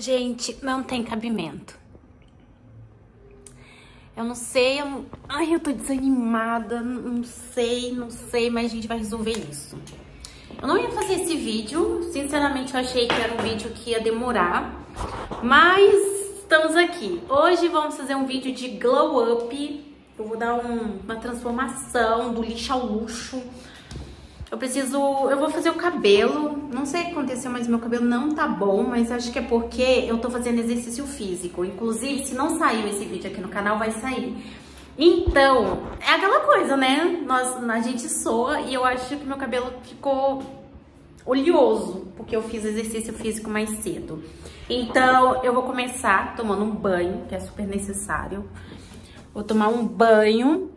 Gente, não tem cabimento. Eu não sei, eu... ai, eu tô desanimada, não sei, não sei, mas a gente vai resolver isso. Eu não ia fazer esse vídeo, sinceramente eu achei que era um vídeo que ia demorar, mas estamos aqui. Hoje vamos fazer um vídeo de glow up, eu vou dar um, uma transformação do lixo ao luxo, eu preciso... Eu vou fazer o cabelo. Não sei o que aconteceu, mas meu cabelo não tá bom. Mas acho que é porque eu tô fazendo exercício físico. Inclusive, se não saiu esse vídeo aqui no canal, vai sair. Então, é aquela coisa, né? Nós, a gente soa e eu acho que meu cabelo ficou oleoso. Porque eu fiz exercício físico mais cedo. Então, eu vou começar tomando um banho, que é super necessário. Vou tomar um banho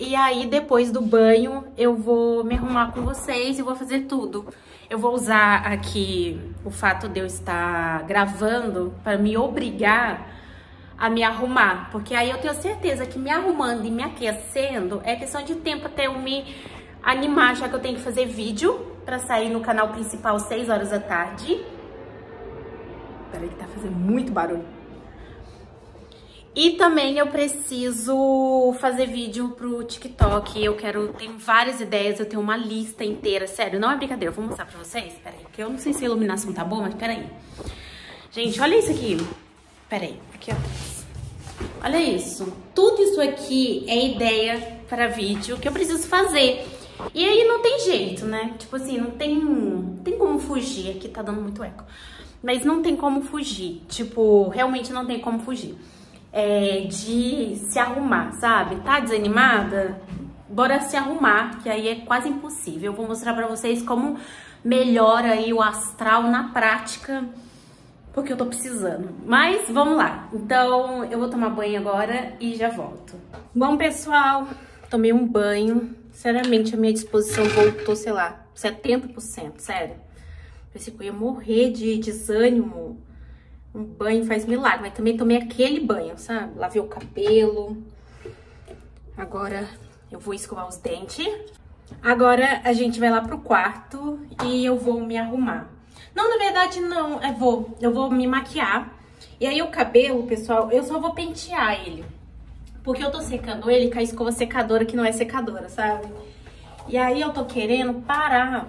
e aí, depois do banho, eu vou me arrumar com vocês e vou fazer tudo. Eu vou usar aqui o fato de eu estar gravando para me obrigar a me arrumar. Porque aí eu tenho certeza que me arrumando e me aquecendo é questão de tempo até eu me animar, já que eu tenho que fazer vídeo para sair no canal principal 6 horas da tarde. Peraí que tá fazendo muito barulho. E também eu preciso fazer vídeo pro TikTok. Eu quero, tenho várias ideias, eu tenho uma lista inteira. Sério, não é brincadeira, eu vou mostrar pra vocês. Peraí, porque eu não sei se a iluminação tá boa, mas peraí. Gente, olha isso aqui. Peraí, aqui atrás. Olha isso. Tudo isso aqui é ideia para vídeo que eu preciso fazer. E aí não tem jeito, né? Tipo assim, não tem, tem como fugir. Aqui tá dando muito eco. Mas não tem como fugir. Tipo, realmente não tem como fugir é, de se arrumar, sabe? Tá desanimada? Bora se arrumar, que aí é quase impossível. Eu vou mostrar pra vocês como melhora aí o astral na prática, porque eu tô precisando. Mas vamos lá. Então eu vou tomar banho agora e já volto. Bom, pessoal, tomei um banho. Sinceramente, a minha disposição voltou, sei lá, 70%, sério. Pensei que eu ia morrer de desânimo um banho faz milagre, mas também tomei aquele banho, sabe? Lavei o cabelo. Agora eu vou escovar os dentes. Agora a gente vai lá pro quarto e eu vou me arrumar. Não, na verdade não, é vou, eu vou me maquiar. E aí o cabelo, pessoal, eu só vou pentear ele. Porque eu tô secando ele com a escova secadora que não é secadora, sabe? E aí eu tô querendo parar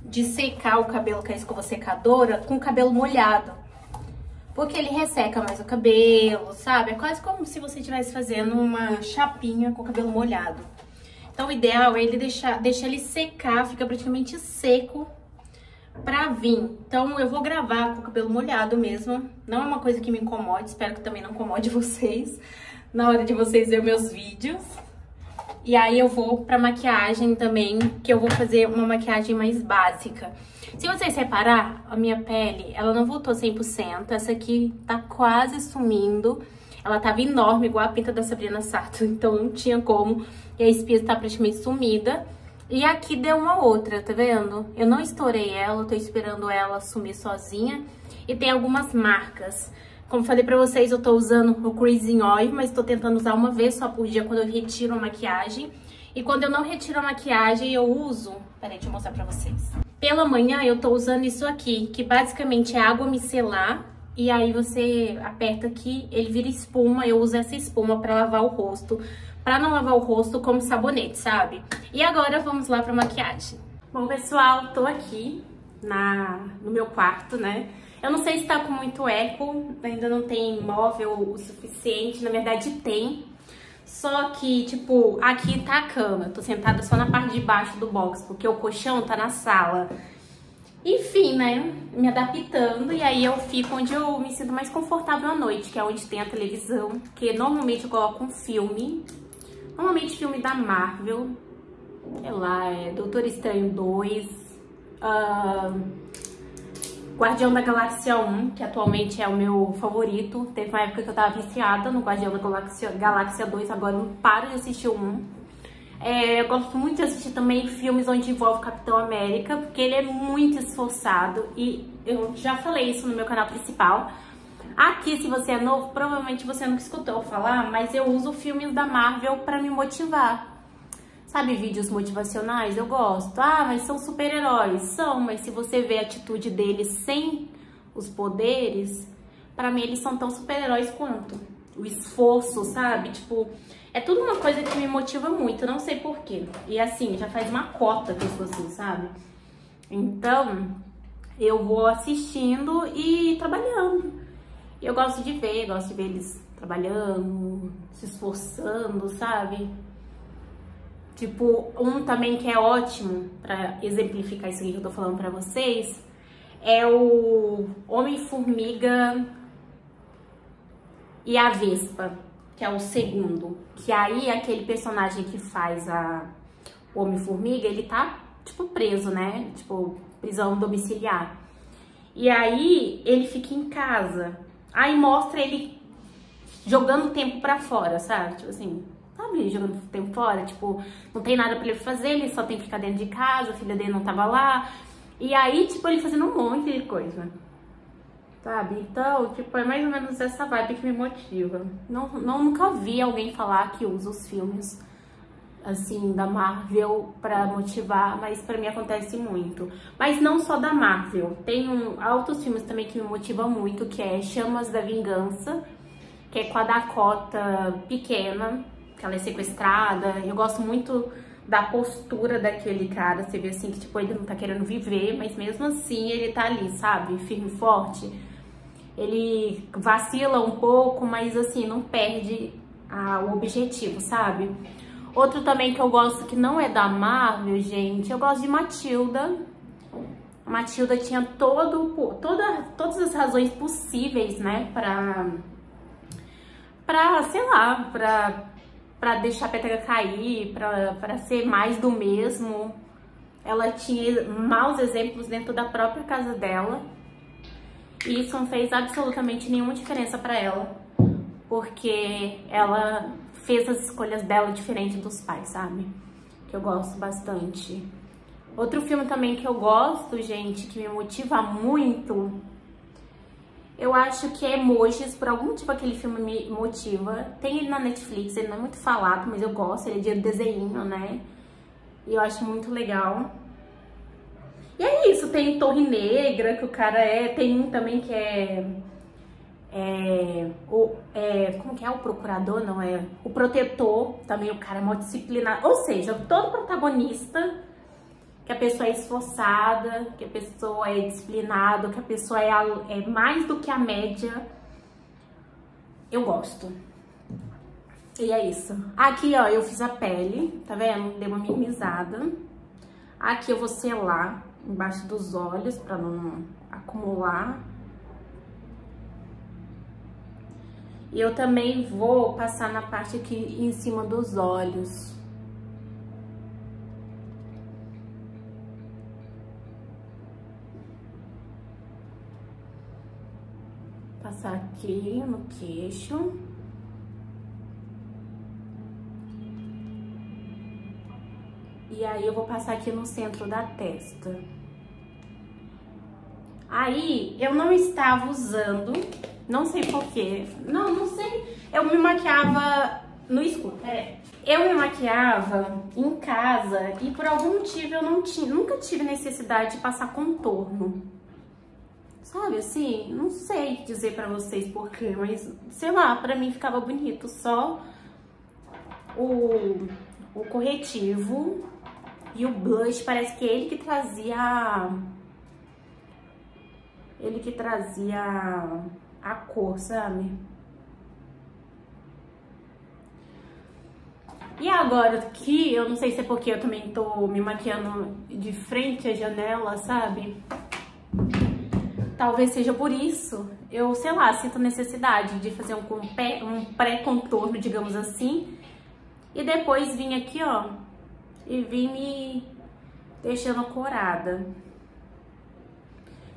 de secar o cabelo com a escova secadora com o cabelo molhado. Porque ele resseca mais o cabelo, sabe? É quase como se você estivesse fazendo uma chapinha com o cabelo molhado. Então, o ideal é ele deixar, deixar ele secar, fica praticamente seco pra vir. Então, eu vou gravar com o cabelo molhado mesmo. Não é uma coisa que me incomode, espero que também não incomode vocês na hora de vocês verem meus vídeos. E aí eu vou pra maquiagem também, que eu vou fazer uma maquiagem mais básica. Se vocês reparar, a minha pele, ela não voltou 100%. Essa aqui tá quase sumindo. Ela tava enorme, igual a pinta da Sabrina Sato. Então não tinha como. E a espinha tá praticamente sumida. E aqui deu uma outra, tá vendo? Eu não estourei ela, tô esperando ela sumir sozinha. E tem algumas marcas. Como falei pra vocês, eu tô usando o Crazy Oil, mas tô tentando usar uma vez só por dia quando eu retiro a maquiagem. E quando eu não retiro a maquiagem, eu uso... Peraí, deixa eu mostrar pra vocês. Pela manhã eu tô usando isso aqui, que basicamente é água micelar. E aí você aperta aqui, ele vira espuma. Eu uso essa espuma pra lavar o rosto. Pra não lavar o rosto como sabonete, sabe? E agora vamos lá pra maquiagem. Bom, pessoal, tô aqui na, no meu quarto, né? Eu não sei se tá com muito eco, ainda não tem móvel o suficiente. Na verdade tem, só que, tipo, aqui tá a cama. Eu tô sentada só na parte de baixo do box, porque o colchão tá na sala. Enfim, né? Me adaptando. E aí eu fico onde eu me sinto mais confortável à noite, que é onde tem a televisão. Porque normalmente eu coloco um filme. Normalmente filme da Marvel. Sei lá, é Doutor Estranho 2. Uh, Guardião da Galáxia 1, que atualmente é o meu favorito. Teve uma época que eu tava viciada no Guardião da Galáxia, Galáxia 2, agora não paro de assistir o 1. É, eu gosto muito de assistir também filmes onde envolve Capitão América, porque ele é muito esforçado e eu já falei isso no meu canal principal. Aqui, se você é novo, provavelmente você nunca escutou falar, mas eu uso filmes da Marvel para me motivar. Sabe vídeos motivacionais? Eu gosto. Ah, mas são super-heróis. São, mas se você vê a atitude deles sem os poderes, pra mim eles são tão super-heróis quanto. O esforço, sabe? Tipo, é tudo uma coisa que me motiva muito, não sei porquê. E assim, já faz uma cota que eu sou assim, sabe? Então, eu vou assistindo e trabalhando. Eu gosto de ver, gosto de ver eles trabalhando, se esforçando, sabe? Tipo, um também que é ótimo para exemplificar isso aqui que eu tô falando pra vocês é o Homem-Formiga e a Vespa, que é o segundo. Que aí aquele personagem que faz a Homem-Formiga, ele tá, tipo, preso, né? Tipo, prisão domiciliar. E aí ele fica em casa. Aí mostra ele jogando tempo pra fora, sabe? Tipo assim, sabe, jogando tempo fora, tipo, não tem nada pra ele fazer, ele só tem que ficar dentro de casa, a filha dele não tava lá. E aí, tipo, ele fazendo um monte de coisa. Sabe? Então, tipo, é mais ou menos essa vibe que me motiva. Não, não nunca vi alguém falar que usa os filmes assim da Marvel para motivar, mas para mim acontece muito. Mas não só da Marvel. Tem um, outros filmes também que me motivam muito, que é Chamas da Vingança, que é com a Dakota pequena, que ela é sequestrada. Eu gosto muito da postura daquele cara. Você vê assim que tipo, ele não tá querendo viver, mas mesmo assim ele tá ali, sabe? Firme e forte. Ele vacila um pouco, mas assim, não perde a, o objetivo, sabe? Outro também que eu gosto que não é da Marvel, gente, eu gosto de Matilda. Matilda tinha todo, toda, todas as razões possíveis, né, pra, pra sei lá, pra para deixar a peteca cair, para ser mais do mesmo. Ela tinha maus exemplos dentro da própria casa dela. E isso não fez absolutamente nenhuma diferença para ela, porque ela fez as escolhas dela diferente dos pais, sabe? Que eu gosto bastante. Outro filme também que eu gosto, gente, que me motiva muito eu acho que é Emojis, por algum motivo aquele filme me motiva. Tem ele na Netflix, ele não é muito falado, mas eu gosto, ele é de desenho, né? E eu acho muito legal. E é isso, tem Torre Negra, que o cara é, tem um também que é... É, o, é, como que é o procurador, não é? O protetor, também o cara é muito disciplinado. Ou seja, todo protagonista que a pessoa é esforçada, que a pessoa é disciplinada, que a pessoa é, a, é mais do que a média, eu gosto. E é isso. Aqui, ó, eu fiz a pele, tá vendo? Dei uma minimizada. Aqui eu vou selar embaixo dos olhos pra não acumular. E eu também vou passar na parte aqui em cima dos olhos. Passar aqui no queixo. E aí, eu vou passar aqui no centro da testa. Aí, eu não estava usando, não sei porquê. Não, não sei. Eu me maquiava no escuro. É. Eu me maquiava em casa e por algum motivo eu não tinha, nunca tive necessidade de passar contorno. Sabe assim? Não sei dizer pra vocês porquê, mas sei lá, pra mim ficava bonito. Só o, o corretivo e o blush, parece que ele que trazia. Ele que trazia a cor, sabe? E agora que eu não sei se é porque eu também tô me maquiando de frente à janela, sabe? Talvez seja por isso, eu, sei lá, sinto necessidade de fazer um, um pré-contorno, digamos assim, e depois vim aqui, ó, e vim me deixando corada.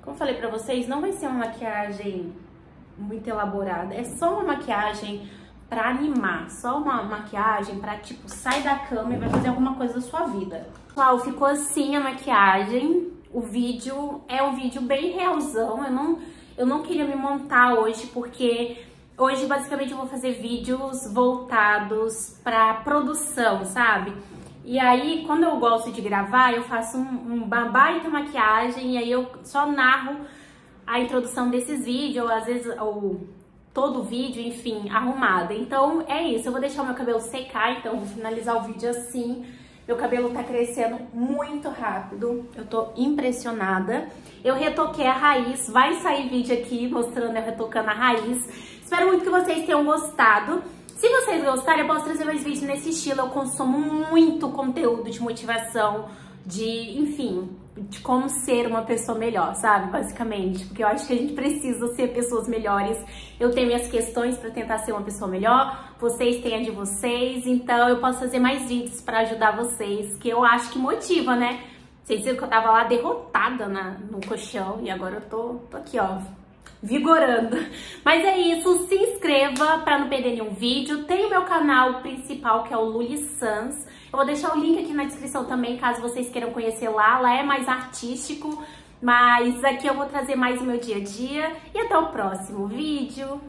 Como falei pra vocês, não vai ser uma maquiagem muito elaborada, é só uma maquiagem pra animar, só uma maquiagem pra, tipo, sai da cama e vai fazer alguma coisa da sua vida. Pessoal, ficou assim a maquiagem, o vídeo é um vídeo bem realzão, eu não, eu não queria me montar hoje porque hoje basicamente eu vou fazer vídeos voltados para produção, sabe? E aí, quando eu gosto de gravar, eu faço um, um baita maquiagem e aí eu só narro a introdução desses vídeos, ou às vezes, ou todo o vídeo, enfim, arrumada. Então é isso, eu vou deixar o meu cabelo secar, então vou finalizar o vídeo assim. Meu cabelo tá crescendo muito rápido, eu tô impressionada. Eu retoquei a raiz, vai sair vídeo aqui mostrando eu retocando a raiz. Espero muito que vocês tenham gostado. Se vocês gostarem, eu posso trazer mais vídeos nesse estilo. Eu consumo muito conteúdo de motivação, de, enfim, de como ser uma pessoa melhor, sabe? Basicamente, porque eu acho que a gente precisa ser pessoas melhores. Eu tenho minhas questões para tentar ser uma pessoa melhor, vocês têm a de vocês, então eu posso fazer mais vídeos para ajudar vocês, que eu acho que motiva, né? Vocês viram que eu tava lá derrotada na, no colchão e agora eu tô, tô aqui, ó, vigorando. Mas é isso, se inscreva para não perder nenhum vídeo. Tem o meu canal principal, que é o Luli Sans. Eu vou deixar o link aqui na descrição também, caso vocês queiram conhecer lá. Lá é mais artístico, mas aqui eu vou trazer mais o meu dia a dia. E até o próximo vídeo.